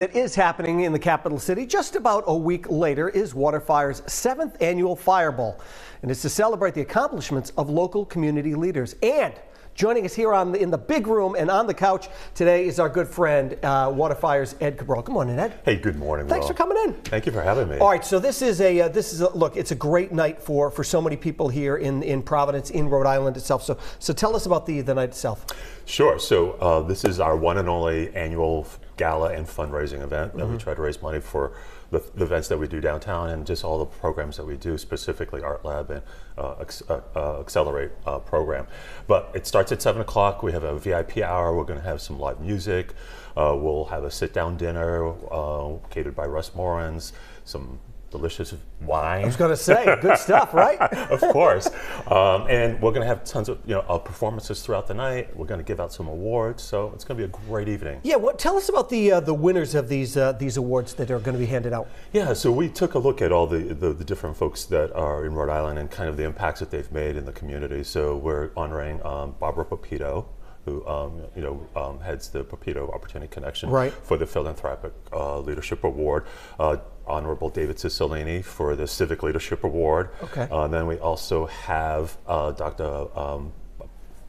That is happening in the capital city just about a week later is Waterfire's seventh annual Fireball. And it's to celebrate the accomplishments of local community leaders. And joining us here on the, in the big room and on the couch today is our good friend, uh, Waterfire's Ed Cabral. Good morning, Ed. Hey, good morning. Thanks Will. for coming in. Thank you for having me. All right, so this is a uh, this is a look. It's a great night for for so many people here in in Providence, in Rhode Island itself. So so tell us about the the night itself. Sure. So uh, this is our one and only annual gala and fundraising event that Mm-hmm. we try to raise money for the, the events that we do downtown and just all the programs that we do, specifically Art Lab and uh, uh, uh, Accelerate uh, program. But it starts at 7 o'clock. We have a VIP hour. We're going to have some live music. Uh, we'll have a sit down dinner uh, catered by Russ Morin's, some delicious wine. I was going to say, good stuff, right? of course. Um, and we're going to have tons of you know uh, performances throughout the night. We're going to give out some awards, so it's going to be a great evening. Yeah, what? Tell us about the uh, the winners of these uh, these awards that are going to be handed out. Yeah, so we took a look at all the, the, the different folks that are in Rhode Island and kind of the impacts that they've made in the community. So we're honoring um, Barbara Papitto, who um, you know um, heads the Papitto Opportunity Connection Right. for the Philanthropic uh, Leadership Award. Uh, Honorable David Cicilline for the Civic Leadership Award. Okay. Uh, then we also have uh, Dr. Um,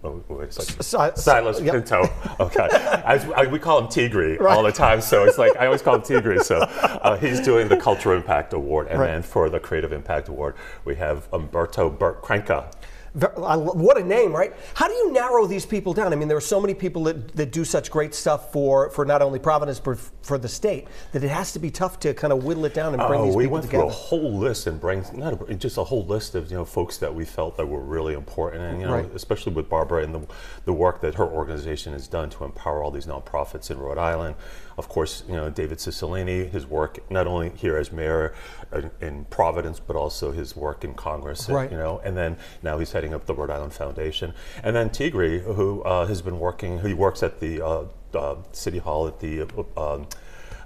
oh, wait second. Si- Silas yep. Pinto. Okay. As, I, we call him Tigri Right. all the time, so it's like I always call him Tigri. So uh, he's doing the Cultural Impact Award, and Right. then for the Creative Impact Award, we have Umberto Bert Crenca. Ver- I lo- What a name, right? How do you narrow these people down? I mean, there are so many people that, that do such great stuff for, for not only Providence but for the state that it has to be tough to kind of whittle it down and bring Oh, these we went through a whole list and bring not a, just a whole list of you know folks that we felt that were really important, and you know Right. especially with Barbara and the, the work that her organization has done to empower all these nonprofits in Rhode Island. Of course, you know David Cicilline, his work not only here as mayor in, in Providence, but also his work in Congress. Right. You know, and then now he's heading up the Rhode Island Foundation, and then Tigri, who uh, has been working, he works at the uh, uh, City Hall at the. Uh, um,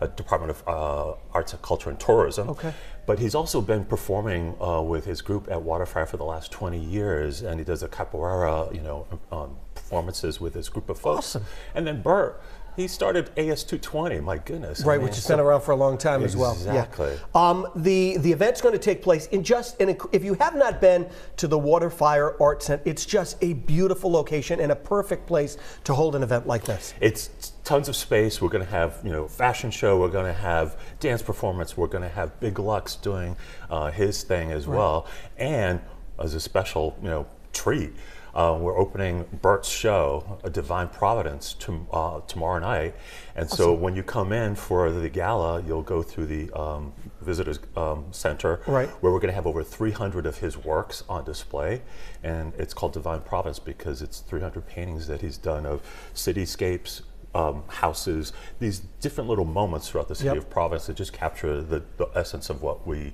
uh, Department of uh, Arts, Culture, and Tourism. Okay. But he's also been performing uh, with his group at Waterfire for the last 20 years, and he does a capoeira, you know, um, performances with his group of folks. Awesome. And then Bert, he started AS220. My goodness. I Right, mean, which has so- been around for a long time as well. Exactly. Yeah. Um, the the event's going to take place in just in a, if you have not been to the Waterfire Art Center, it's just a beautiful location and a perfect place to hold an event like this. It's tons of space. We're going to have, you know, fashion show. We're going to have dance performance. We're going to have Big Lux doing uh, his thing as well. And as a special, you know, treat, uh, we're opening Bert's show, A Divine Providence, to, uh, tomorrow night. And so when you come in for the gala, you'll go through the um, visitors um, center, Right. where we're going to have over 300 of his works on display. And it's called Divine Providence because it's 300 paintings that he's done of cityscapes, um, houses, these different little moments throughout the city Yep. of Providence that just capture the, the essence of what we,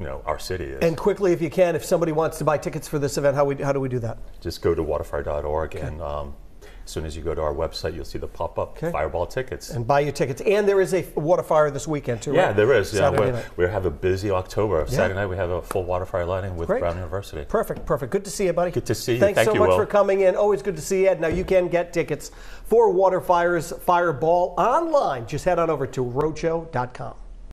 you know, our city is. And quickly, if you can, if somebody wants to buy tickets for this event, how we how do we do that? just go to waterfire.org and um, as soon as you go to our website, you'll see the pop-up Okay. Fireball tickets. And buy your tickets. And there is a Waterfire this weekend too. yeah, right? there is. Yeah, Saturday we have a busy October. Saturday night we have a full Waterfire lighting with Great. Brown University. Perfect, perfect. Good to see you, buddy. Good to see you. Thanks Thank so you, much Will. for coming in. Always good to see you, Ed. Now you can get tickets for Waterfire's Fireball online. Just head on over to rhodeshow.com.